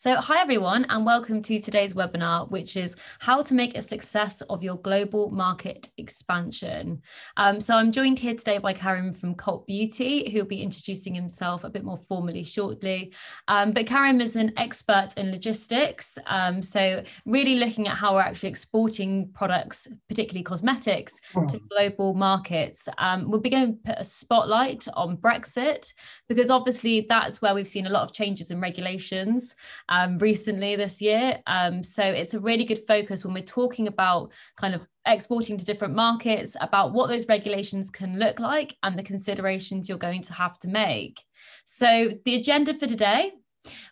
So, hi everyone, and welcome to today's webinar, which is how to make a success of your global market expansion. Um, so, I'm joined here today by Karim from Cult Beauty, who'll be introducing himself a bit more formally shortly. Um, but Karim is an expert in logistics, um, so really looking at how we're actually exporting products, particularly cosmetics, oh. to global markets. Um, we'll begin to put a spotlight on Brexit because obviously that's where we've seen a lot of changes in regulations um, recently this year. Um, so it's a really good focus when we're talking about kind of exporting to different markets, about what those regulations can look like and the considerations you're going to have to make. So the agenda for today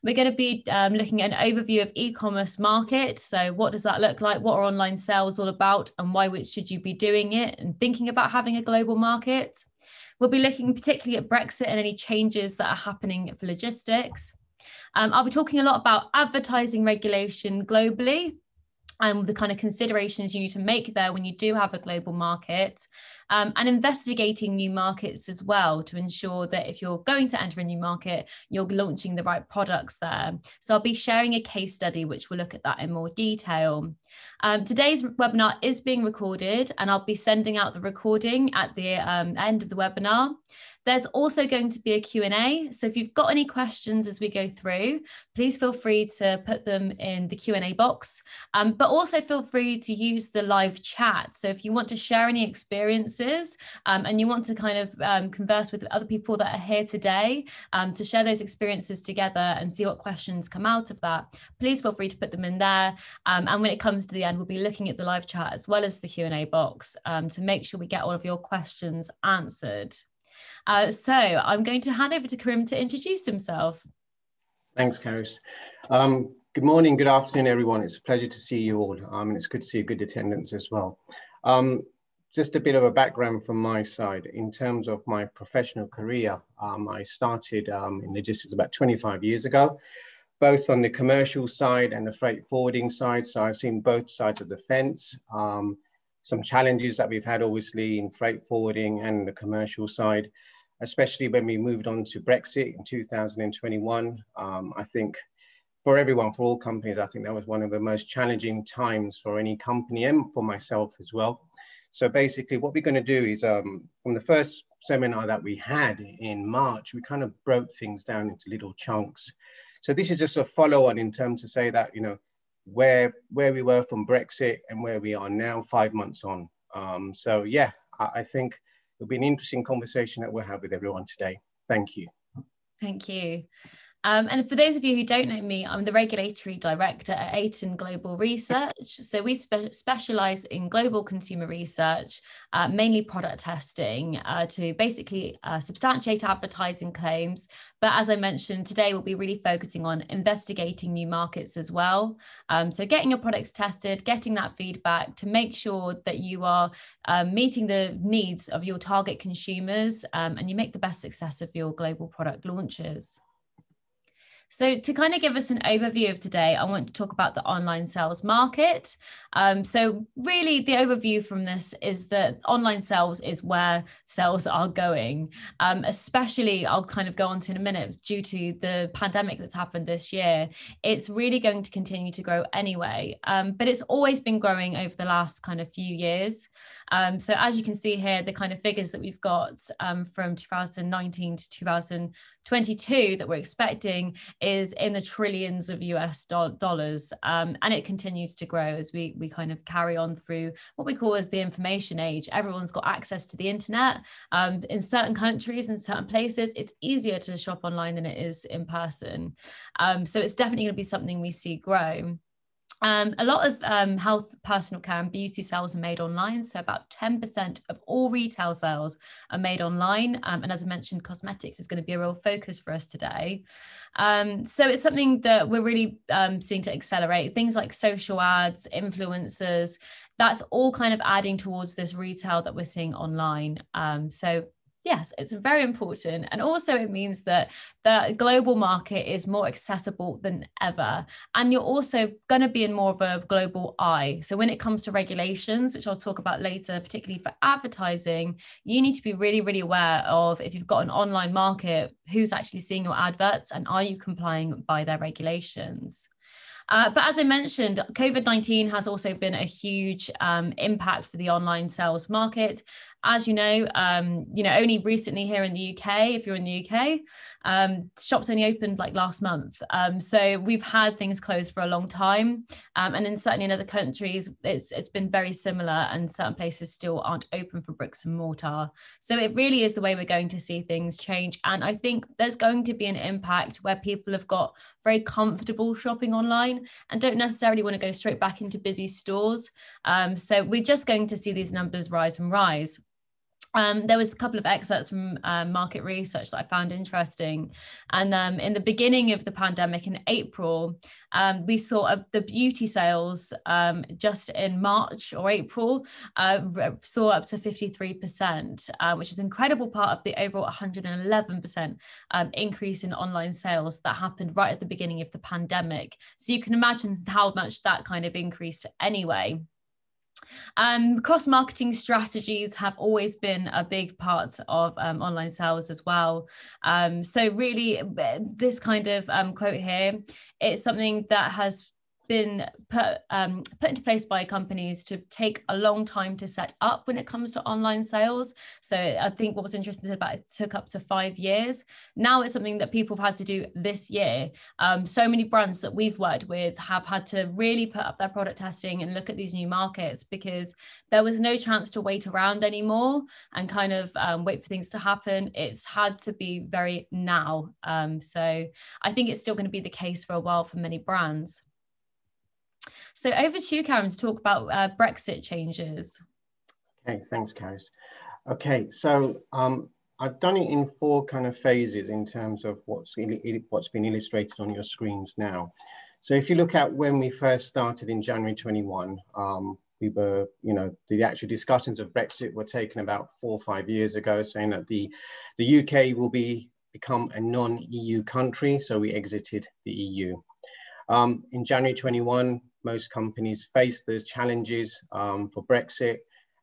we're going to be um, looking at an overview of e-commerce market. So what does that look like? What are online sales all about and why should you be doing it and thinking about having a global market? We'll be looking particularly at Brexit and any changes that are happening for logistics. Um, I'll be talking a lot about advertising regulation globally and the kind of considerations you need to make there when you do have a global market um, and investigating new markets as well to ensure that if you're going to enter a new market you're launching the right products there. So i'll be sharing a case study which will look at that in more detail. Um, today's webinar is being recorded and i'll be sending out the recording at the um, end of the webinar there's also going to be a Q&A. So if you've got any questions as we go through, please feel free to put them in the Q&A box, um, but also feel free to use the live chat. So if you want to share any experiences um, and you want to kind of um, converse with other people that are here today um, to share those experiences together and see what questions come out of that, please feel free to put them in there. Um, and when it comes to the end, we'll be looking at the live chat as well as the Q&A box to make sure we get all of your questions answered. Uh, so I'm going to hand over to Karim to introduce himself. Thanks, Carys. Um, good morning, good afternoon, everyone. It's a pleasure to see you all. Um, and it's good to see a good attendance as well. Um, just a bit of a background from my side. In terms of my professional career, um, I started um, in logistics about 25 years ago, both on the commercial side and the freight forwarding side. So I've seen both sides of the fence. Um, some challenges that we've had obviously in freight forwarding and the commercial side, especially when we moved on to Brexit in 2021. Um, I think for everyone, for all companies, I think that was one of the most challenging times for any company and for myself as well. So basically what we're gonna do is um, from the first seminar that we had in March, we kind of broke things down into little chunks. So this is just a follow on in terms to say that, you know, where where we were from Brexit and where we are now, five months on. Um, so yeah, I, I think it'll be an interesting conversation that we'll have with everyone today. Thank you. Thank you. Um, and for those of you who don't know me, I'm the regulatory director at Ayton Global Research. So we spe- specialize in global consumer research, uh, mainly product testing, uh, to basically uh, substantiate advertising claims. But as I mentioned, today we'll be really focusing on investigating new markets as well. Um, so getting your products tested, getting that feedback to make sure that you are um, meeting the needs of your target consumers um, and you make the best success of your global product launches. So, to kind of give us an overview of today, I want to talk about the online sales market. Um, so, really, the overview from this is that online sales is where sales are going, um, especially I'll kind of go on to in a minute due to the pandemic that's happened this year. It's really going to continue to grow anyway, um, but it's always been growing over the last kind of few years. Um, so, as you can see here, the kind of figures that we've got um, from 2019 to 2022 that we're expecting is in the trillions of US do- dollars. Um, and it continues to grow as we, we kind of carry on through what we call as the information age. Everyone's got access to the internet. Um, in certain countries, in certain places, it's easier to shop online than it is in person. Um, so it's definitely going to be something we see grow. Um, a lot of um, health, personal care, and beauty sales are made online. So, about 10% of all retail sales are made online. Um, and as I mentioned, cosmetics is going to be a real focus for us today. Um, so, it's something that we're really um, seeing to accelerate. Things like social ads, influencers, that's all kind of adding towards this retail that we're seeing online. Um, so, Yes, it's very important. And also, it means that the global market is more accessible than ever. And you're also going to be in more of a global eye. So, when it comes to regulations, which I'll talk about later, particularly for advertising, you need to be really, really aware of if you've got an online market, who's actually seeing your adverts and are you complying by their regulations? Uh, but as I mentioned, COVID 19 has also been a huge um, impact for the online sales market as you know, um, you know, only recently here in the UK, if you're in the UK, um, shops only opened like last month. Um, so we've had things closed for a long time, um, and in certainly in other countries, it's it's been very similar, and certain places still aren't open for bricks and mortar. So it really is the way we're going to see things change, and I think there's going to be an impact where people have got very comfortable shopping online and don't necessarily want to go straight back into busy stores. Um, so we're just going to see these numbers rise and rise. Um, there was a couple of excerpts from um, market research that I found interesting. And um, in the beginning of the pandemic in April, um, we saw uh, the beauty sales um, just in March or April uh, saw up to 53%, uh, which is an incredible part of the overall 111% um, increase in online sales that happened right at the beginning of the pandemic. So you can imagine how much that kind of increased anyway. Um, cross marketing strategies have always been a big part of um, online sales as well. Um, so, really, this kind of um, quote here, it's something that has been put um, put into place by companies to take a long time to set up when it comes to online sales. So I think what was interesting about it took up to five years. Now it's something that people have had to do this year. Um, so many brands that we've worked with have had to really put up their product testing and look at these new markets because there was no chance to wait around anymore and kind of um, wait for things to happen. It's had to be very now. Um, so I think it's still going to be the case for a while for many brands. So over to you, Karim, to talk about uh, Brexit changes. Okay, thanks, Carys. Okay, so um, I've done it in four kind of phases in terms of what's, what's been illustrated on your screens now. So if you look at when we first started in January 21, um, we were, you know, the actual discussions of Brexit were taken about four or five years ago, saying that the, the UK will be become a non-EU country, so we exited the EU. Um, in January 21, most companies face those challenges um, for Brexit,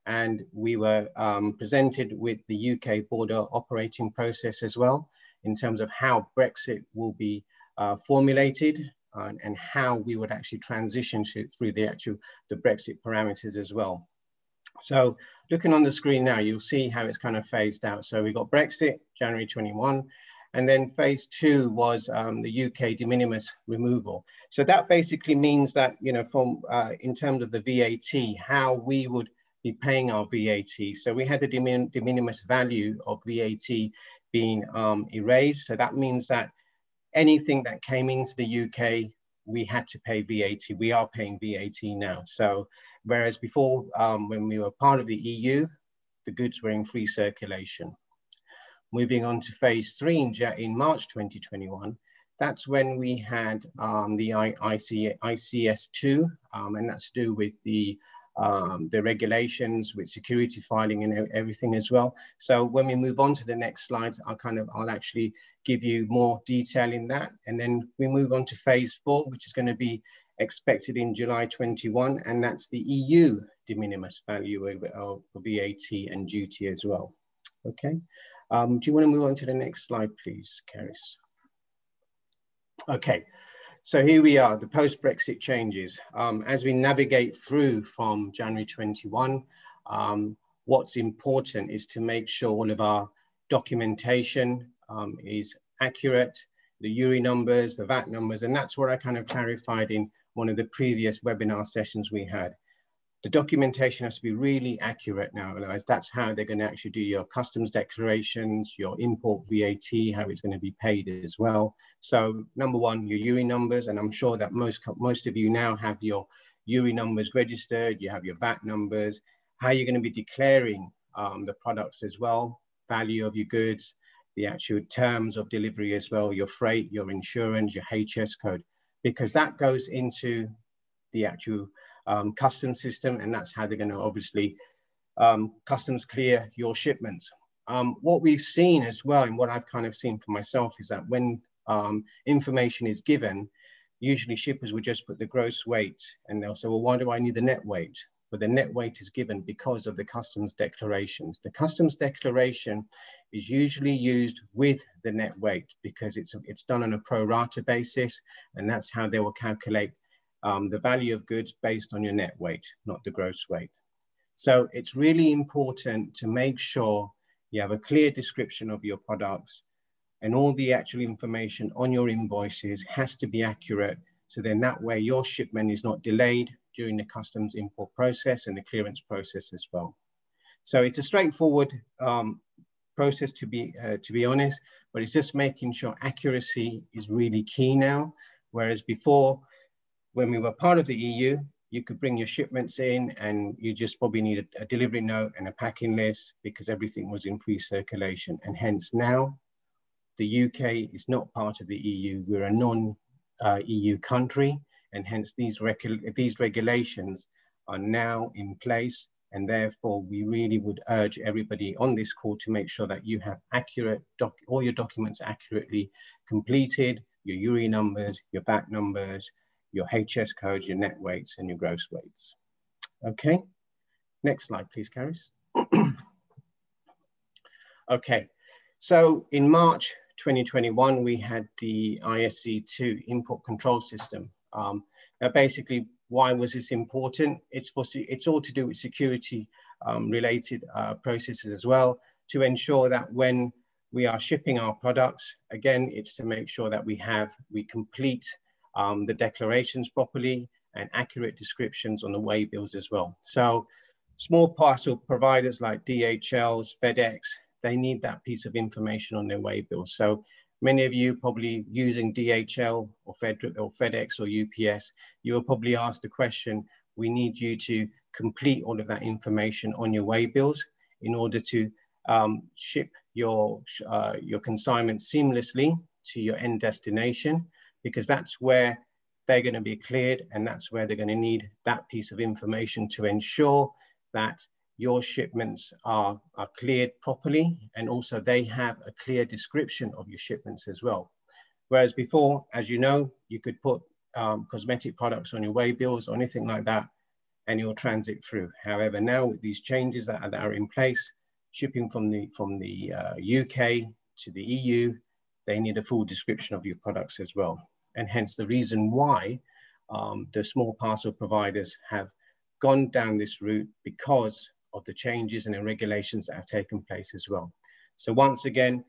and we were um, presented with the UK border operating process as well in terms of how Brexit will be uh, formulated uh, and how we would actually transition to, through the actual the Brexit parameters as well. So looking on the screen now, you'll see how it's kind of phased out. So we got Brexit, January 21, and then phase two was um, the UK de minimis removal. So that basically means that, you know, from uh, in terms of the VAT, how we would be paying our VAT. So we had the de, min de minimis value of VAT being um, erased. So that means that anything that came into the UK, we had to pay VAT. We are paying VAT now. So whereas before, um, when we were part of the EU, the goods were in free circulation. Moving on to phase three in, in March 2021, that's when we had um, the IC, ICS2, um, and that's to do with the um, the regulations with security filing and everything as well. So when we move on to the next slides, I'll kind of, I'll actually give you more detail in that. And then we move on to phase four, which is going to be expected in July 21, and that's the EU de minimis value of, of VAT and duty as well. Okay. Um, do you want to move on to the next slide, please, Carys? Okay, so here we are, the post-Brexit changes. Um, as we navigate through from January 21, um, what's important is to make sure all of our documentation um, is accurate, the EORI numbers, the VAT numbers, and that's what I kind of clarified in one of the previous webinar sessions we had the documentation has to be really accurate now. Otherwise, that's how they're going to actually do your customs declarations, your import VAT, how it's going to be paid as well. So number one, your EORI numbers, and I'm sure that most, most of you now have your EORI numbers registered, you have your VAT numbers, how you're going to be declaring um, the products as well, value of your goods, the actual terms of delivery as well, your freight, your insurance, your HS code, because that goes into the actual um, custom system, and that's how they're going to obviously um, customs clear your shipments. um, what we've seen as well, and what I've kind of seen for myself, is that when um, information is given, usually shippers would just put the gross weight and they'll say, well, why do I need the net weight? But the net weight is given because of the customs declarations. The customs declaration is usually used with the net weight because it's, it's done on a pro rata basis, and that's how they will calculate um, the value of goods based on your net weight, not the gross weight. So it's really important to make sure you have a clear description of your products and all the actual information on your invoices has to be accurate. So then that way your shipment is not delayed during the customs import process and the clearance process as well. So it's a straightforward um, process to be, uh, to be honest, but it's just making sure accuracy is really key now. Whereas before, when we were part of the EU, you could bring your shipments in and you just probably needed a, delivery note and a packing list because everything was in free circulation. And hence now the UK is not part of the EU. We're a non-EU uh, country and hence these, these regulations are now in place and therefore we really would urge everybody on this call to make sure that you have accurate, all your documents accurately completed, your EORI numbers, your VAT numbers, your HS codes, your net weights, and your gross weights. Okay, next slide, please, Carys. okay, so in March 2021, we had the ICS2 import control system. Um, now, basically, why was this important? It's, for, it's all to do with security um, related uh, processes as well to ensure that when we are shipping our products, again, it's to make sure that we have, we complete um, the declarations properly and accurate descriptions on the way bills as well. So small parcel providers like DHLs, FedEx, they need that piece of information on their way bills. So many of you probably using DHL or, Fed, or FedEx or UPS, you will probably ask the question, we need you to complete all of that information on your way bills in order to um, ship your, uh, your consignment seamlessly to your end destination because that's where they're going to be cleared and that's where they're going to need that piece of information to ensure that your shipments are, are cleared properly and also they have a clear description of your shipments as well. Whereas before, as you know, you could put um, cosmetic products on your way bills or anything like that and you'll transit through. However, now with these changes that are, that are in place, shipping from the, from the uh, UK to the EU, they need a full description of your products as well and hence the reason why um, the small parcel providers have gone down this route because of the changes and the regulations that have taken place as well. So once again,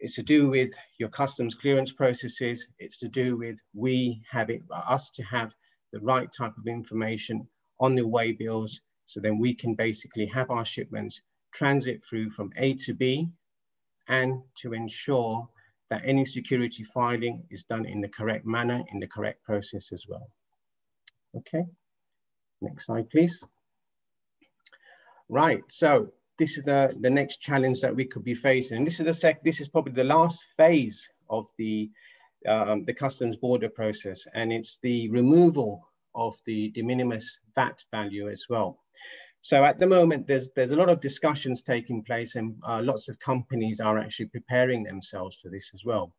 it's to do with your customs clearance processes. It's to do with we have it, us to have the right type of information on the way bills. So then we can basically have our shipments transit through from A to B and to ensure that any security filing is done in the correct manner, in the correct process as well. Okay, next slide, please. Right, so this is the, the next challenge that we could be facing. And this is the sec this is probably the last phase of the, um, the customs border process. And it's the removal of the de minimis VAT value as well. So at the moment, there's, there's a lot of discussions taking place and uh, lots of companies are actually preparing themselves for this as well.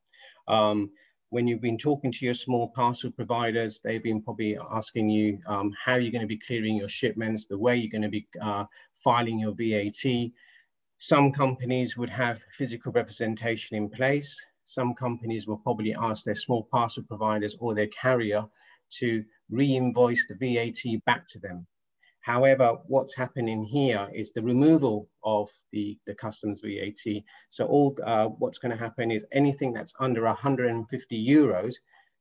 Um, when you've been talking to your small parcel providers, they've been probably asking you um, how you're going to be clearing your shipments, the way you're going to be uh, filing your VAT. Some companies would have physical representation in place. Some companies will probably ask their small parcel providers or their carrier to re-invoice the VAT back to them. However, what's happening here is the removal of the, the customs VAT. So all uh, what's going to happen is anything that's under 150 euros,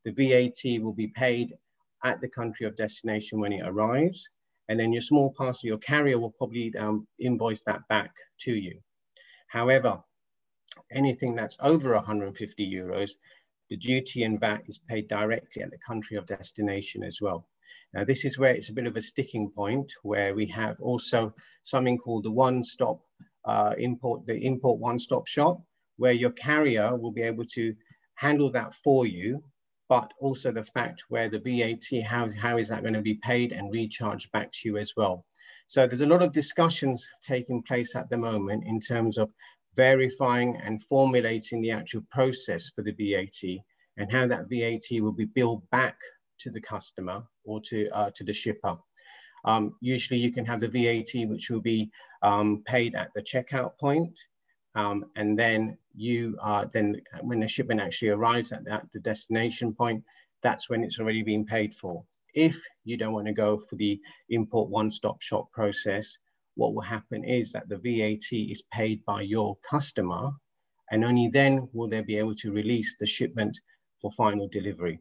the VAT will be paid at the country of destination when it arrives. And then your small parcel, your carrier will probably um, invoice that back to you. However, anything that's over 150 euros, the duty and VAT is paid directly at the country of destination as well. Now, this is where it's a bit of a sticking point where we have also something called the one-stop uh, import, the import one-stop shop, where your carrier will be able to handle that for you, but also the fact where the VAT, how, how is that going to be paid and recharged back to you as well. So there's a lot of discussions taking place at the moment in terms of verifying and formulating the actual process for the VAT and how that VAT will be billed back to the customer or to, uh, to the shipper. Um, usually you can have the VAT which will be um, paid at the checkout point, um, and then you uh, then when the shipment actually arrives at that, the destination point, that's when it's already been paid for. If you don't want to go for the import one-stop shop process, what will happen is that the VAT is paid by your customer and only then will they be able to release the shipment for final delivery.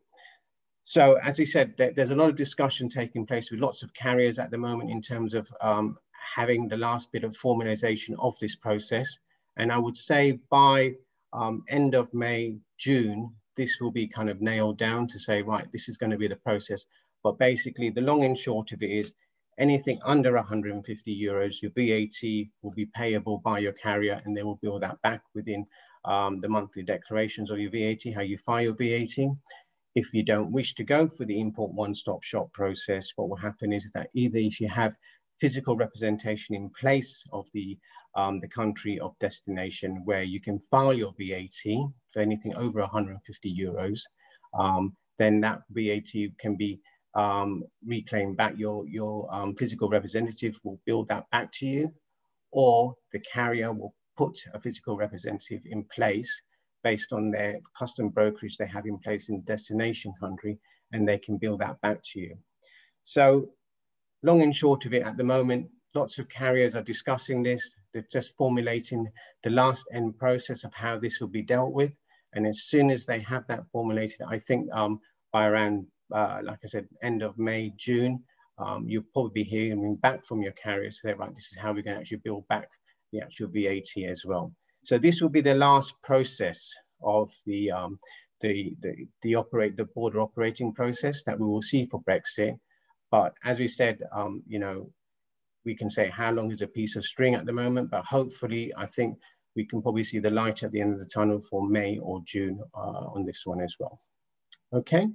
So as I said, there's a lot of discussion taking place with lots of carriers at the moment in terms of um, having the last bit of formalization of this process. And I would say by um, end of May, June, this will be kind of nailed down to say, right, this is going to be the process. But basically, the long and short of it is anything under 150 euros, your VAT will be payable by your carrier and they will bill that back within um, the monthly declarations of your VAT, how you file your VAT. If you don't wish to go for the import one-stop shop process, what will happen is that either if you have physical representation in place of the, um, the country of destination where you can file your VAT for anything over 150 euros, um, then that VAT can be um, reclaimed back. Your, your um, physical representative will bill that back to you, or the carrier will put a physical representative in place based on their custom brokerage they have in place in destination country, and they can bill that back to you. So long and short of it at the moment, lots of carriers are discussing this. They're just formulating the last end process of how this will be dealt with. And as soon as they have that formulated, I think um, by around, uh, like I said, end of May, June, um, you'll probably be hearing back from your carriers. They're right, this is how we're going to actually build back the actual VAT as well. So this will be the last process of the, um, the, the, the, operate, the border operating process that we will see for Brexit. But as we said, um, you know, we can say how long is a piece of string at the moment, but hopefully I think we can probably see the light at the end of the tunnel for May or June uh, on this one as well. Okay.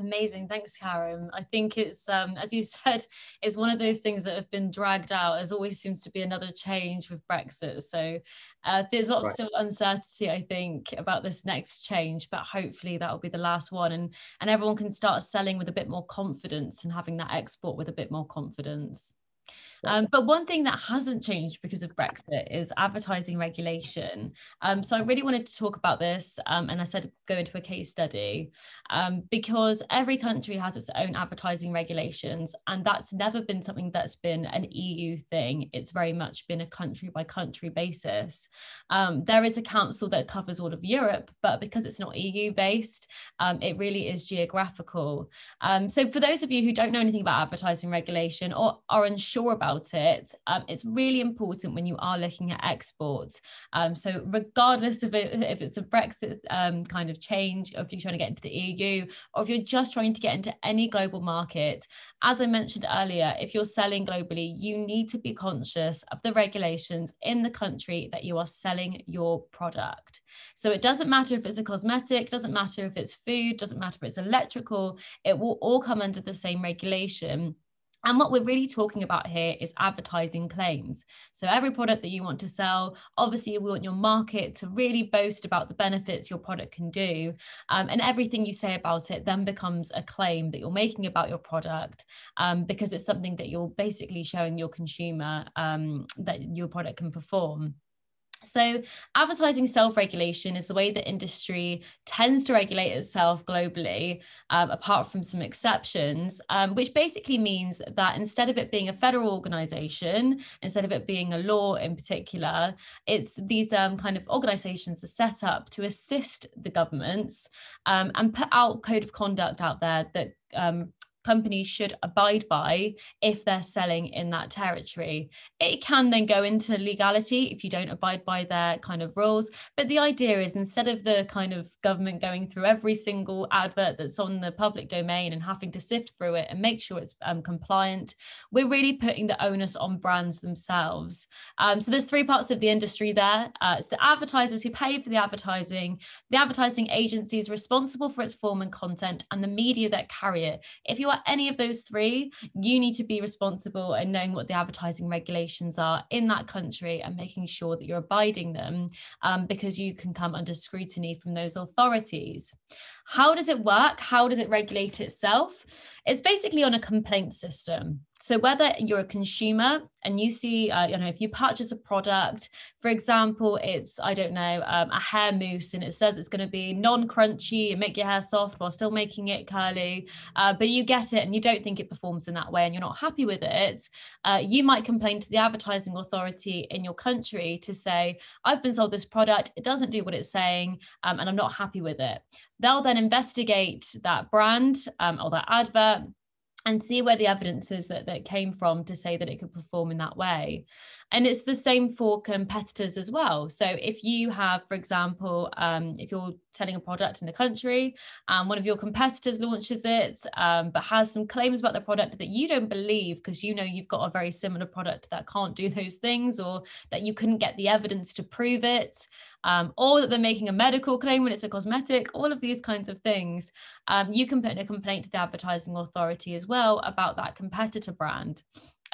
Amazing. Thanks, Karim. I think it's, um, as you said, it's one of those things that have been dragged out. There's always seems to be another change with Brexit. So uh, there's lots right. of uncertainty, I think, about this next change, but hopefully that will be the last one. And, and everyone can start selling with a bit more confidence and having that export with a bit more confidence. Um, but one thing that hasn't changed because of Brexit is advertising regulation. Um, so I really wanted to talk about this, um, and I said go into a case study um, because every country has its own advertising regulations, and that's never been something that's been an EU thing. It's very much been a country by country basis. Um, there is a council that covers all of Europe, but because it's not EU based, um, it really is geographical. so for those of you who don't know anything about advertising regulation or are unsure about about it, um, it's really important when you are looking at exports. Um, so regardless of it, if it's a Brexit um, kind of change, or if you're trying to get into the EU, or if you're just trying to get into any global market, as I mentioned earlier, if you're selling globally, you need to be conscious of the regulations in the country that you are selling your product. So it doesn't matter if it's a cosmetic, doesn't matter if it's food, doesn't matter if it's electrical, it will all come under the same regulation. And what we're really talking about here is advertising claims. So, every product that you want to sell, obviously, you want your market to really boast about the benefits your product can do. Um, and everything you say about it then becomes a claim that you're making about your product um, because it's something that you're basically showing your consumer um, that your product can perform. So, advertising self regulation is the way the industry tends to regulate itself globally, um, apart from some exceptions, um, which basically means that instead of it being a federal organization, instead of it being a law in particular, it's these um, kind of organizations are set up to assist the governments um, and put out code of conduct out there that um, companies should abide by if they're selling in that territory. It can then go into legality if you don't abide by their kind of rules. But the idea is instead of the kind of government going through every single advert that's on the public domain and having to sift through it and make sure it's um, compliant, we're really putting the onus on brands themselves. Um, so there's three parts of the industry there. Uh, it's the advertisers who pay for the advertising, the advertising agencies responsible for its form and content, and the media that carry it. If you are any of those three, you need to be responsible in knowing what the advertising regulations are in that country and making sure that you're abiding them um, because you can come under scrutiny from those authorities. How does it work? How does it regulate itself? It's basically on a complaint system. So whether you're a consumer and you see, uh, you know, if you purchase a product, for example, it's I don't know um, a hair mousse, and it says it's going to be non-crunchy and make your hair soft while still making it curly, uh, but you get it and you don't think it performs in that way, and you're not happy with it, uh, you might complain to the advertising authority in your country to say, I've been sold this product, it doesn't do what it's saying, um, and I'm not happy with it. They'll then investigate that brand um, or that advert and see where the evidence is that, that came from to say that it could perform in that way. And it's the same for competitors as well. So if you have, for example, um, if you're selling a product in a country and one of your competitors launches it, um, but has some claims about the product that you don't believe because you know you've got a very similar product that can't do those things or that you couldn't get the evidence to prove it, um, or that they're making a medical claim when it's a cosmetic, all of these kinds of things, um, you can put in a complaint to the advertising authority as well about that competitor brand.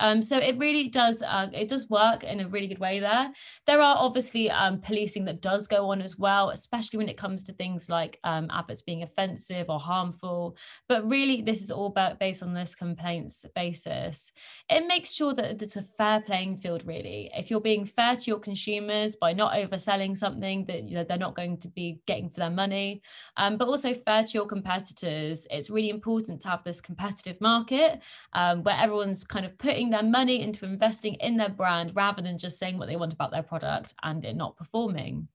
Um, so it really does uh, it does work in a really good way there. There are obviously um, policing that does go on as well, especially when it comes to things like um, adverts being offensive or harmful. But really, this is all about based on this complaints basis. It makes sure that it's a fair playing field. Really, if you're being fair to your consumers by not overselling something that you know they're not going to be getting for their money, um, but also fair to your competitors, it's really important to have this competitive market um, where everyone's kind of putting their money into investing in their brand rather than just saying what they want about their product and it not performing.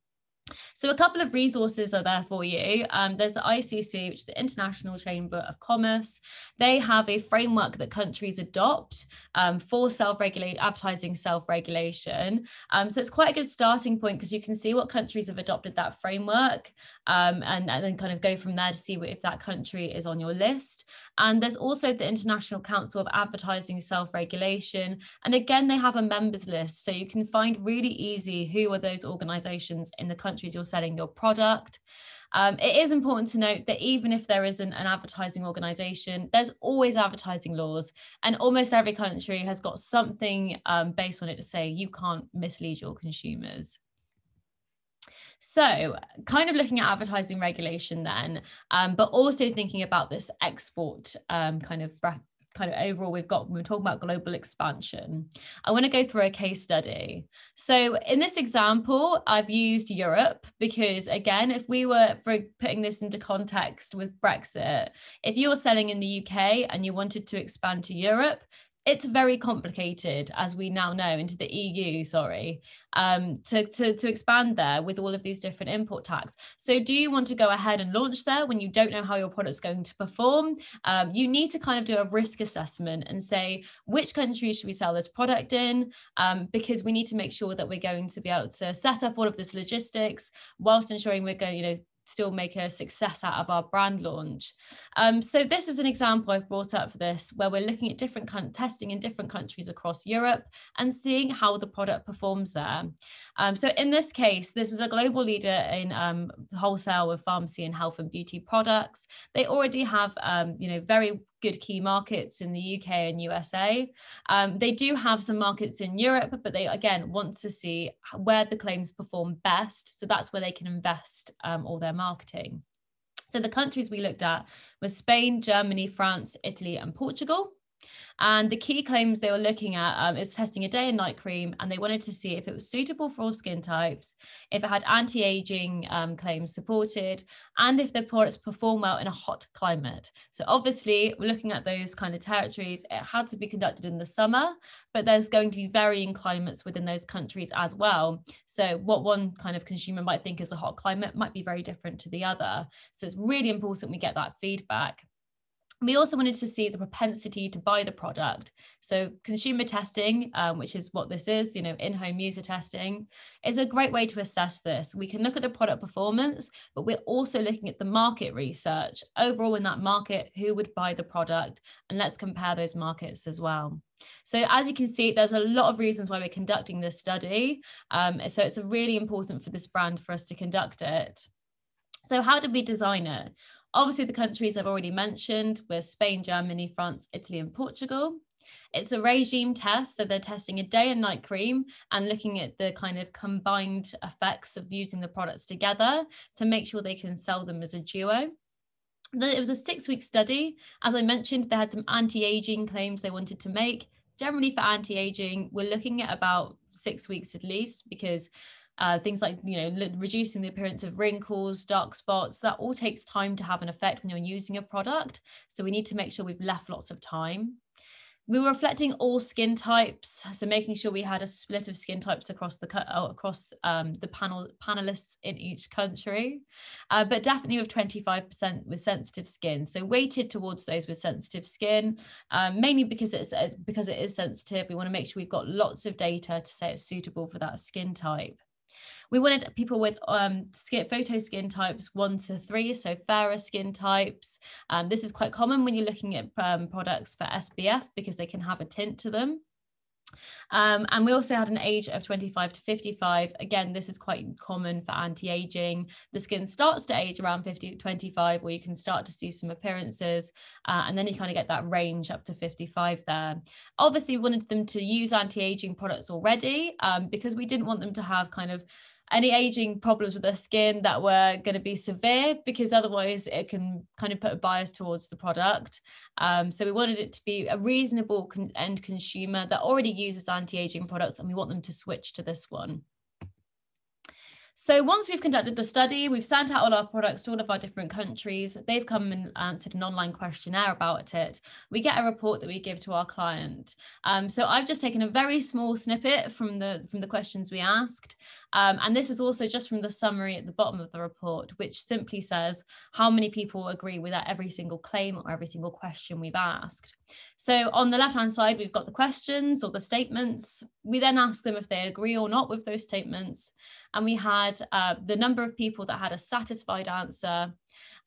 So a couple of resources are there for you. Um, there's the ICC, which is the International Chamber of Commerce. They have a framework that countries adopt um, for self-regulate advertising self-regulation. Um, so it's quite a good starting point because you can see what countries have adopted that framework um, and, and then kind of go from there to see if that country is on your list. And there's also the International Council of Advertising Self-Regulation. And again, they have a members list. So you can find really easy who are those organizations in the countries you're selling your product. Um, it is important to note that even if there isn't an advertising organization, there's always advertising laws, and almost every country has got something um, based on it to say you can't mislead your consumers. So, kind of looking at advertising regulation then, um, but also thinking about this export um, kind of kind of overall we've got when we're talking about global expansion. I want to go through a case study. So in this example i've used europe because again if we were for putting this into context with brexit if you're selling in the uk and you wanted to expand to europe it's very complicated, as we now know, into the EU, sorry, um, to, to, to expand there with all of these different import tax. So do you want to go ahead and launch there when you don't know how your product's going to perform? Um, you need to kind of do a risk assessment and say, which countries should we sell this product in? Um, because we need to make sure that we're going to be able to set up all of this logistics whilst ensuring we're going, you know, still make a success out of our brand launch. Um, so this is an example I've brought up for this, where we're looking at different testing in different countries across Europe and seeing how the product performs there. Um, so in this case, this was a global leader in um, wholesale with pharmacy and health and beauty products. They already have, um, you know, very good key markets in the UK and USA. Um, they do have some markets in Europe, but they again want to see where the claims perform best. So that's where they can invest um, all their marketing. So the countries we looked at were Spain, Germany, France, Italy, and Portugal. And the key claims they were looking at um, is testing a day and night cream, and they wanted to see if it was suitable for all skin types, if it had anti aging um, claims supported, and if the products perform well in a hot climate. So, obviously, we're looking at those kind of territories. It had to be conducted in the summer, but there's going to be varying climates within those countries as well. So, what one kind of consumer might think is a hot climate might be very different to the other. So, it's really important we get that feedback we also wanted to see the propensity to buy the product. So consumer testing, um, which is what this is, you know, in-home user testing, is a great way to assess this. We can look at the product performance, but we're also looking at the market research overall in that market, who would buy the product, and let's compare those markets as well. So as you can see, there's a lot of reasons why we're conducting this study. Um, so it's really important for this brand for us to conduct it. So how did we design it? Obviously, the countries I've already mentioned were Spain, Germany, France, Italy, and Portugal. It's a regime test, so they're testing a day and night cream and looking at the kind of combined effects of using the products together to make sure they can sell them as a duo. It was a six week study. As I mentioned, they had some anti aging claims they wanted to make. Generally, for anti aging, we're looking at about six weeks at least because uh, things like you know reducing the appearance of wrinkles dark spots that all takes time to have an effect when you're using a product. So we need to make sure we've left lots of time. We were reflecting all skin types so making sure we had a split of skin types across the uh, across um, the panel panelists in each country. Uh, but definitely with 25% with sensitive skin. So weighted towards those with sensitive skin um, mainly because it's uh, because it is sensitive we want to make sure we've got lots of data to say it's suitable for that skin type we wanted people with um, skin, photo skin types one to three, so fairer skin types. Um, this is quite common when you're looking at um, products for SPF because they can have a tint to them. Um, and we also had an age of 25 to 55. Again, this is quite common for anti-aging. The skin starts to age around 50 25, where you can start to see some appearances, uh, and then you kind of get that range up to 55 there. Obviously, we wanted them to use anti-aging products already um, because we didn't want them to have kind of any aging problems with their skin that were going to be severe because otherwise it can kind of put a bias towards the product. Um, so we wanted it to be a reasonable con- end consumer that already uses anti-aging products and we want them to switch to this one. So once we've conducted the study, we've sent out all our products to all of our different countries. They've come and answered an online questionnaire about it. We get a report that we give to our client. Um, so I've just taken a very small snippet from the from the questions we asked, um, and this is also just from the summary at the bottom of the report, which simply says how many people agree with every single claim or every single question we've asked. So on the left hand side, we've got the questions or the statements. We then ask them if they agree or not with those statements. And we had uh, the number of people that had a satisfied answer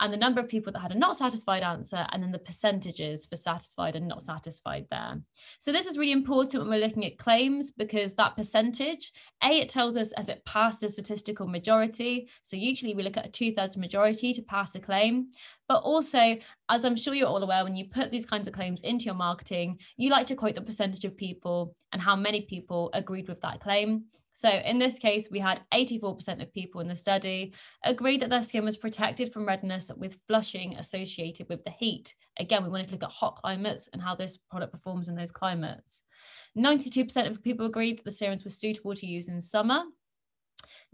and the number of people that had a not satisfied answer, and then the percentages for satisfied and not satisfied there. So this is really important when we're looking at claims because that percentage, A, it tells us as it passed a statistical majority. So usually we look at a two thirds majority to pass a claim. But also, as I'm sure you're all aware, when you put these kinds of claims into your marketing, you like to quote the percentage of people and how many people agreed with that claim. So in this case, we had 84% of people in the study agreed that their skin was protected from redness with flushing associated with the heat. Again, we wanted to look at hot climates and how this product performs in those climates. 92% of people agreed that the serums were suitable to use in summer.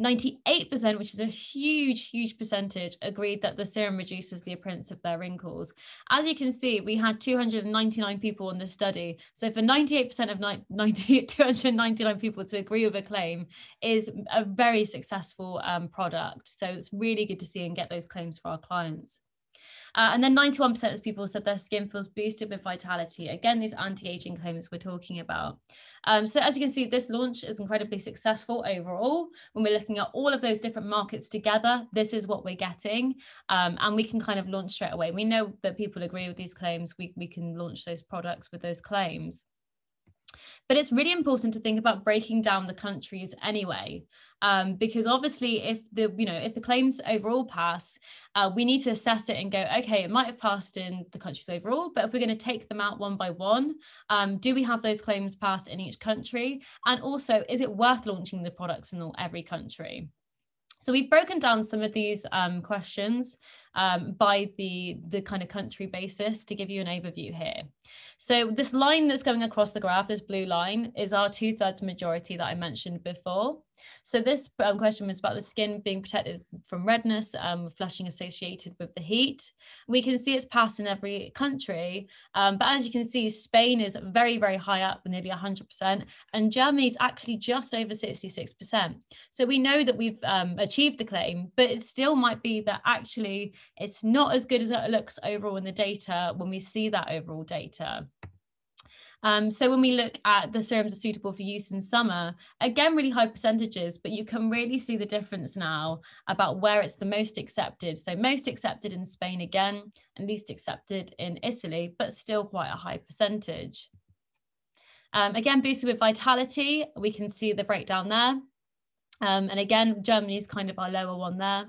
98%, which is a huge, huge percentage, agreed that the serum reduces the appearance of their wrinkles. As you can see, we had 299 people in the study. So for 98% of 90, 299 people to agree with a claim is a very successful um, product. So it's really good to see and get those claims for our clients. Uh, and then 91% of people said their skin feels boosted with vitality. Again, these anti-aging claims we're talking about. Um, so as you can see, this launch is incredibly successful overall. When we're looking at all of those different markets together, this is what we're getting. Um, and we can kind of launch straight away. We know that people agree with these claims. We, we can launch those products with those claims. But it's really important to think about breaking down the countries anyway, um, because obviously, if the you know if the claims overall pass, uh, we need to assess it and go, okay, it might have passed in the countries overall, but if we're going to take them out one by one, um, do we have those claims passed in each country? And also, is it worth launching the products in all, every country? So we've broken down some of these um, questions um, by the, the kind of country basis to give you an overview here. So this line that's going across the graph, this blue line, is our two thirds majority that I mentioned before. So this um, question was about the skin being protected from redness, um, flushing associated with the heat. We can see it's passed in every country, um, but as you can see, Spain is very, very high up, nearly 100%, and Germany is actually just over 66%. So we know that we've um, achieved the claim, but it still might be that actually it's not as good as it looks overall in the data when we see that overall data. Um, so when we look at the serums are suitable for use in summer, again, really high percentages, but you can really see the difference now about where it's the most accepted. So most accepted in Spain again, and least accepted in Italy, but still quite a high percentage. Um, again, boosted with vitality, we can see the breakdown there. Um, and again, Germany is kind of our lower one there.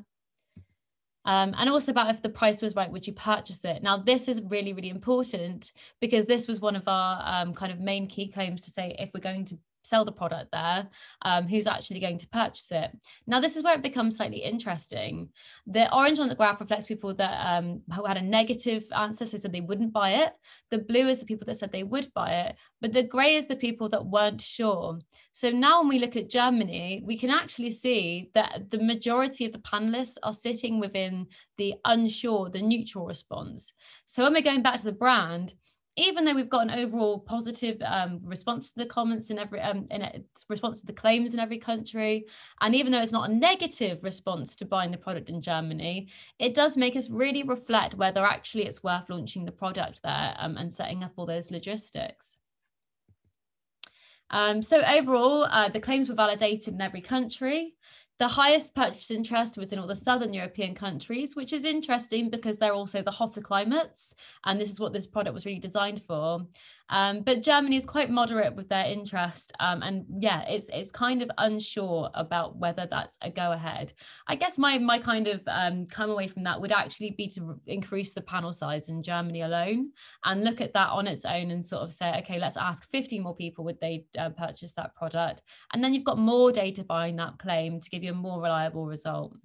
Um, and also about if the price was right, would you purchase it? Now, this is really, really important because this was one of our um, kind of main key claims to say if we're going to sell the product there, um, who's actually going to purchase it. Now, this is where it becomes slightly interesting. The orange on the graph reflects people that um, who had a negative answer, so said they wouldn't buy it. The blue is the people that said they would buy it, but the grey is the people that weren't sure. So now when we look at Germany, we can actually see that the majority of the panelists are sitting within the unsure, the neutral response. So when we're going back to the brand, even though we've got an overall positive um, response to the comments in every um, in response to the claims in every country, and even though it's not a negative response to buying the product in Germany, it does make us really reflect whether actually it's worth launching the product there um, and setting up all those logistics. Um, so overall, uh, the claims were validated in every country. The highest purchase interest was in all the southern European countries, which is interesting because they're also the hotter climates. And this is what this product was really designed for. Um, but Germany is quite moderate with their interest. Um, and yeah, it's it's kind of unsure about whether that's a go ahead. I guess my my kind of um, come away from that would actually be to increase the panel size in Germany alone and look at that on its own and sort of say, okay, let's ask 50 more people would they uh, purchase that product. And then you've got more data buying that claim to give you a more reliable result.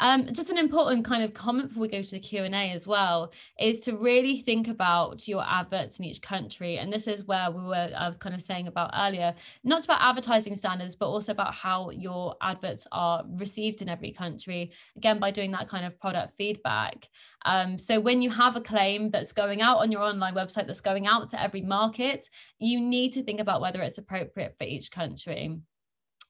Um, just an important kind of comment before we go to the Q&A as well is to really think about your adverts in each country. And this is where we were, I was kind of saying about earlier, not about advertising standards, but also about how your adverts are received in every country, again, by doing that kind of product feedback. Um, so when you have a claim that's going out on your online website, that's going out to every market, you need to think about whether it's appropriate for each country.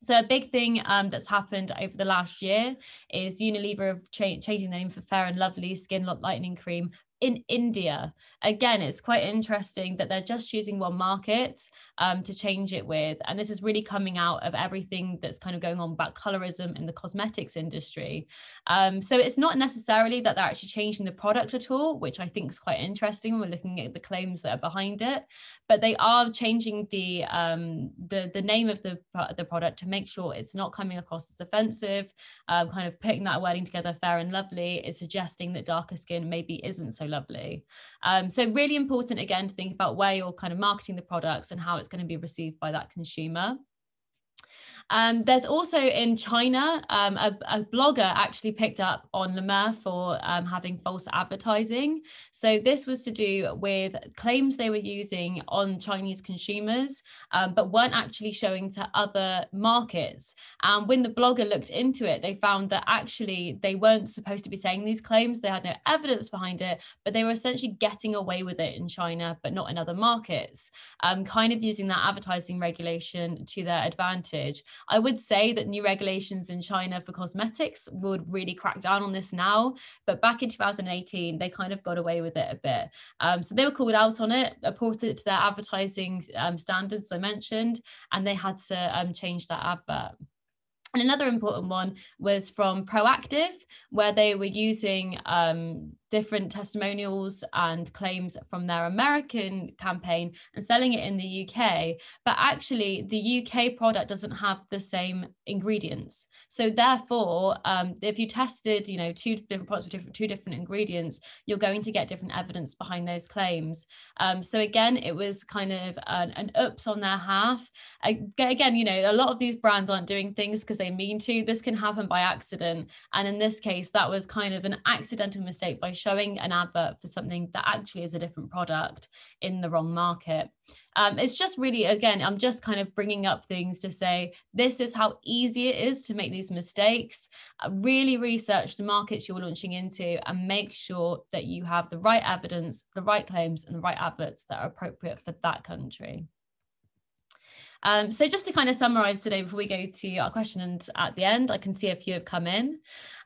So a big thing um, that's happened over the last year is Unilever cha- changing the name for Fair and Lovely Skin Lightening Cream in India. Again, it's quite interesting that they're just choosing one market um, to change it with. And this is really coming out of everything that's kind of going on about colorism in the cosmetics industry. Um, so it's not necessarily that they're actually changing the product at all, which I think is quite interesting when we're looking at the claims that are behind it. But they are changing the um, the, the name of the, the product to make sure it's not coming across as offensive, um, kind of putting that wording together fair and lovely is suggesting that darker skin maybe isn't so lovely. Um, so really important again to think about where you're kind of marketing the products and how it's going to be received by that consumer. Um, there's also in China, um, a, a, blogger actually picked up on La Mer for um, having false advertising. So this was to do with claims they were using on Chinese consumers, um, but weren't actually showing to other markets. And when the blogger looked into it, they found that actually they weren't supposed to be saying these claims. They had no evidence behind it, but they were essentially getting away with it in China, but not in other markets, um, kind of using that advertising regulation to their advantage. I would say that new regulations in China for cosmetics would really crack down on this now. But back in 2018, they kind of got away with it a bit. Um, so they were called out on it, reported it to their advertising um, standards, I mentioned, and they had to um, change that advert. And another important one was from Proactiv, where they were using um, different testimonials and claims from their American campaign and selling it in the UK. But actually, the UK product doesn't have the same ingredients. So therefore, um, if you tested, you know, two different products with different, two different ingredients, you're going to get different evidence behind those claims. Um, so again, it was kind of an, an oops on their half. Again, you know, a lot of these brands aren't doing things because they mean to. This can happen by accident. And in this case, that was kind of an accidental mistake by showing an advert for something that actually is a different product in the wrong market. Um, it's just really, again, I'm just kind of bringing up things to say this is how easy it is to make these mistakes. Uh, really research the markets you're launching into and make sure that you have the right evidence, the right claims, and the right adverts that are appropriate for that country. Um, so just to kind of summarize today before we go to our questions at the end, I can see a few have come in.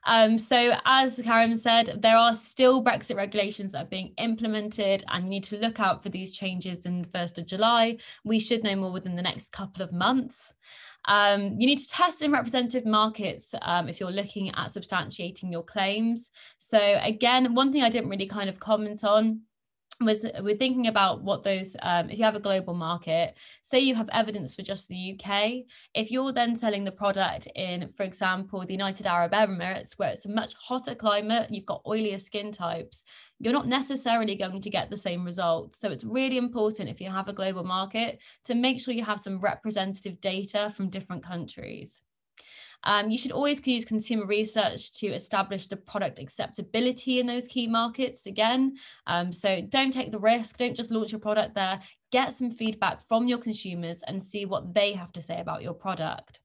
Um, so as Karim said, there are still Brexit regulations that are being implemented and you need to look out for these changes in the 1st of July. We should know more within the next couple of months. Um, you need to test in representative markets um, if you're looking at substantiating your claims. So again, one thing I didn't really kind of comment on was we're thinking about what those um, if you have a global market say you have evidence for just the uk if you're then selling the product in for example the united arab emirates where it's a much hotter climate you've got oilier skin types you're not necessarily going to get the same results. So it's really important if you have a global market to make sure you have some representative data from different countries um, you should always use consumer research to establish the product acceptability in those key markets again. Um, so don't take the risk, don't just launch your product there. Get some feedback from your consumers and see what they have to say about your product.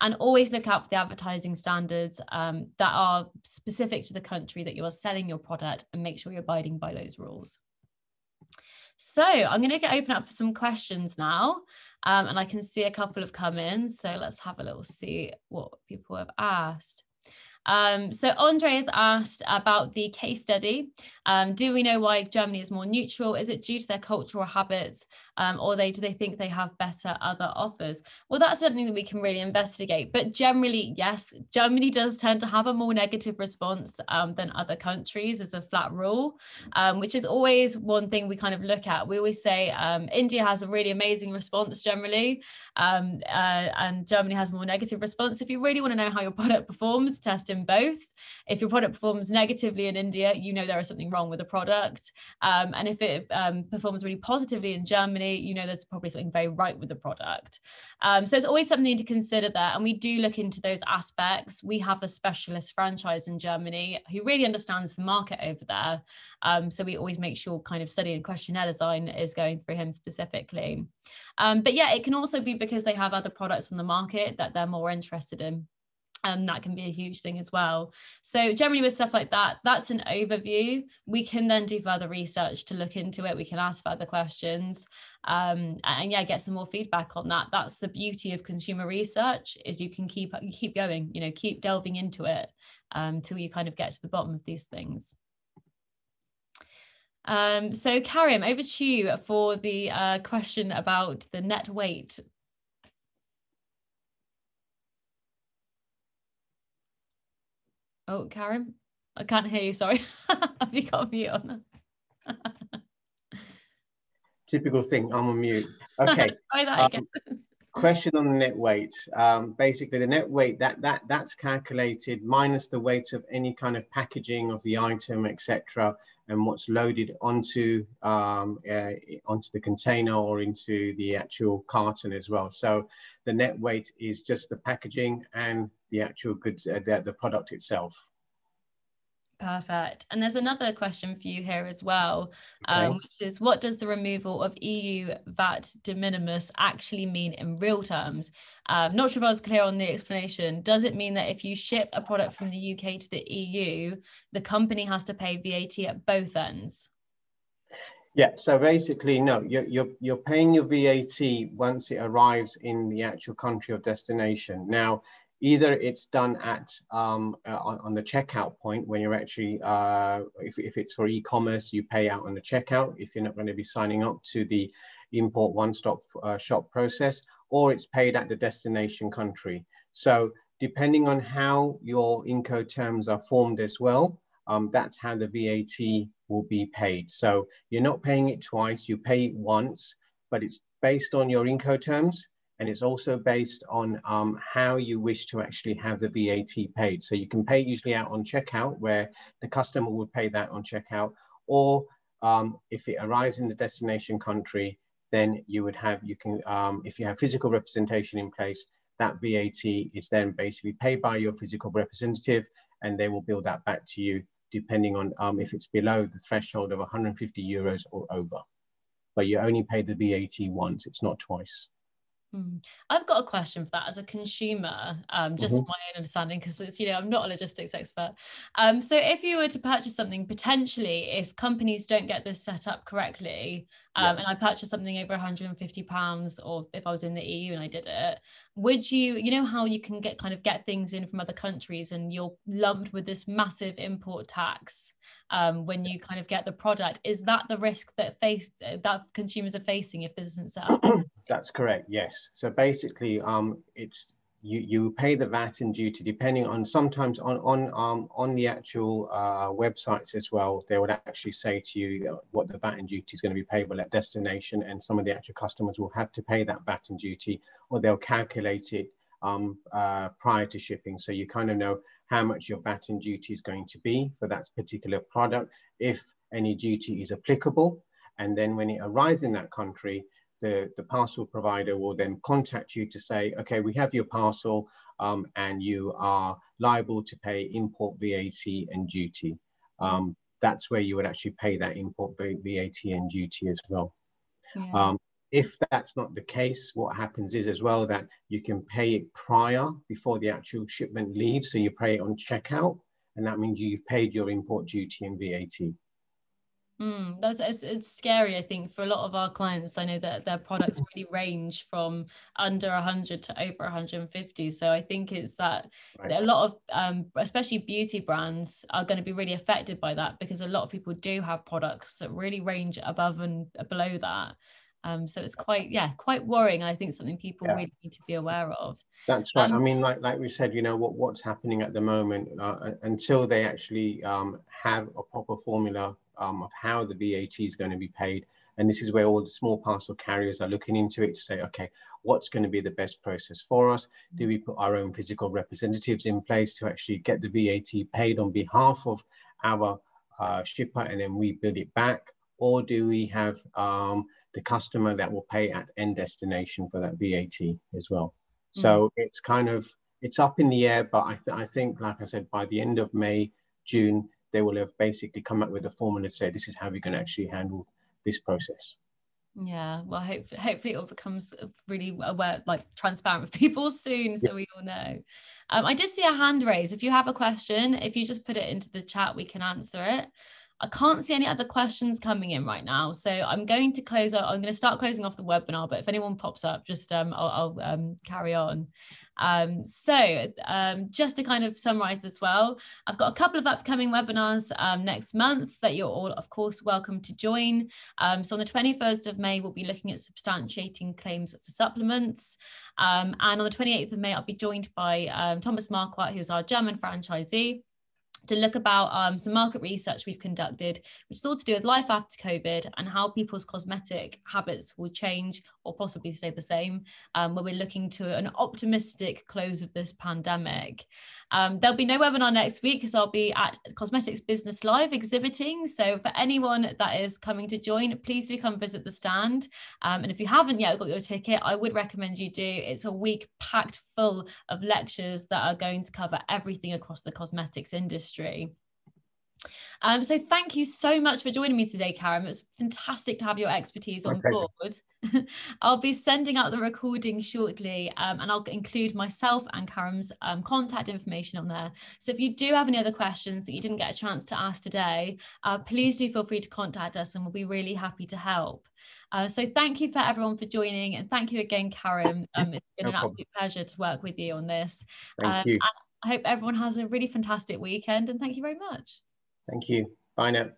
And always look out for the advertising standards um, that are specific to the country that you are selling your product and make sure you're abiding by those rules. So I'm going to get open up for some questions now. Um, and I can see a couple have come in. So let's have a little see what people have asked. Um, so Andre has asked about the case study. Um, do we know why Germany is more neutral? Is it due to their cultural habits, um, or they do they think they have better other offers? Well, that's something that we can really investigate. But generally, yes, Germany does tend to have a more negative response um, than other countries as a flat rule, um, which is always one thing we kind of look at. We always say um, India has a really amazing response generally, uh, and Germany has more negative response. If you really want to know how your product performs, test in both. If your product performs negatively in India, you know there is something wrong with the product. Um, and if it um, performs really positively in Germany, you know there's probably something very right with the product. Um, so it's always something to consider there. And we do look into those aspects. We have a specialist franchise in Germany who really understands the market over there. Um, so we always make sure kind of study and questionnaire design is going through him specifically. Um, but yeah, it can also be because they have other products on the market that they're more interested in um, that can be a huge thing as well. So generally with stuff like that, that's an overview. We can then do further research to look into it. We can ask further questions um, and yeah, get some more feedback on that. That's the beauty of consumer research is you can keep keep going, you know, keep delving into it um, you kind of get to the bottom of these things. Um, so Karim, over to you for the uh, question about the net weight Oh, Karim, I can't hear you. Sorry. Have you got mute on? Typical thing. I'm on mute. Okay. Try that um, again. Question on the net weight. Um, basically, the net weight that that that's calculated minus the weight of any kind of packaging of the item, etc., and what's loaded onto um, uh, onto the container or into the actual carton as well. So the net weight is just the packaging and the actual goods, uh, the, the product itself. Perfect. And there's another question for you here as well, okay. um, which is what does the removal of EU VAT de minimis actually mean in real terms? Um, not sure if I was clear on the explanation. Does it mean that if you ship a product from the UK to the EU, the company has to pay VAT at both ends? Yeah, so basically, no, you're, you're, you're paying your VAT once it arrives in the actual country of destination. Now, either it's done at um, uh, on, on, the checkout point when you're actually uh, if, if it's for e-commerce you pay out on the checkout if you're not going to be signing up to the import one-stop uh, shop process or it's paid at the destination country. So depending on how your incoterms are formed as well um, that's how the VAT will be paid. So you're not paying it twice you pay it once but it's based on your incoterms and it's also based on um, how you wish to actually have the VAT paid. So you can pay usually out on checkout where the customer would pay that on checkout, or um, if it arrives in the destination country, then you would have, you can, um, if you have physical representation in place, that VAT is then basically paid by your physical representative and they will bill that back to you depending on um, if it's below the threshold of 150 euros or over. But you only pay the VAT once, it's not twice. Hmm. I've got a question for that as a consumer, um, just mm-hmm. my own understanding, because it's you know I'm not a logistics expert. Um, so if you were to purchase something, potentially, if companies don't get this set up correctly, um, yeah. and I purchased something over 150 pounds, or if I was in the EU and I did it, would you, you know, how you can get kind of get things in from other countries, and you're lumped with this massive import tax um, when you kind of get the product? Is that the risk that face that consumers are facing if this isn't set up? That's correct. Yes. So basically, um, it's you, you pay the VAT and duty depending on sometimes on on um, on the actual uh, websites as well. They would actually say to you what the VAT and duty is going to be payable at destination, and some of the actual customers will have to pay that VAT and duty, or they'll calculate it um, uh, prior to shipping. So you kind of know how much your VAT and duty is going to be for that particular product, if any duty is applicable, and then when it arrives in that country, the, the parcel provider will then contact you to say, okay, we have your parcel um, and you are liable to pay import VAT and duty. Um, that's where you would actually pay that import VAT and duty as well. Yeah. Um, if that's not the case, what happens is as well that you can pay it prior before the actual shipment leaves. So you pay it on checkout, and that means you've paid your import duty and VAT. Mm, that's it's, it's, scary. I think for a lot of our clients, I know that their products really range from under 100 to over 150. So I think it's that right. a lot of, um, especially beauty brands, are going to be really affected by that because a lot of people do have products that really range above and below that. Um, so it's quite, yeah, quite worrying. I think something people yeah. really need to be aware of. That's right. Um, I mean, like like we said, you know, what what's happening at the moment uh, until they actually um, have a proper formula um, of how the VAT is going to be paid. And this is where all the small parcel carriers are looking into it to say, okay, what's going to be the best process for us? Do we put our own physical representatives in place to actually get the VAT paid on behalf of our uh, shipper and then we build it back? Or do we have um, the customer that will pay at end destination for that VAT as well? Mm. So it's kind of, it's up in the air, but I, th I think, like I said, by the end of May, June, they will have basically come up with a formula to say this is how we can actually handle this process. Yeah well hope, hopefully it all becomes really aware like transparent with people soon so we all know. Um, i did see a hand raise. If you have a question if you just put it into the chat we can answer it I can't see any other questions coming in right now. So I'm going to close I'm going to start closing off the webinar, but if anyone pops up, just um, I'll, I'll um, carry on. Um, so um, just to kind of summarize as well, I've got a couple of upcoming webinars um, next month that you're all, of course, welcome to join. Um, so on the 21st of May, we'll be looking at substantiating claims for supplements. And on the 28th of May, I'll be joined by Thomas Marquardt, who's our German franchisee to look about um, some market research we've conducted, which is all to do with life after COVID and how people's cosmetic habits will change or possibly stay the same um, when we're looking to an optimistic close of this pandemic. Um, there'll be no webinar next week because I'll be at Cosmetics Business Live exhibiting. So for anyone that is coming to join, please do come visit the stand. Um, and if you haven't yet got your ticket, I would recommend you do. It's a week packed full of lectures that are going to cover everything across the cosmetics industry. Um, so thank you so much for joining me today, Karim. It was fantastic to have your expertise on board. I'll be sending out the recording shortly um, and I'll include myself and Karim's um, contact information on there. So if you do have any other questions that you didn't get a chance to ask today, uh, please do feel free to contact us and we'll be really happy to help. Uh, so thank you for everyone for joining and thank you again, Karim. Um, it's been no an absolute pleasure to work with you on this. Thank um, you. I hope everyone has a really fantastic weekend and thank you very much. Thank you. Bye now.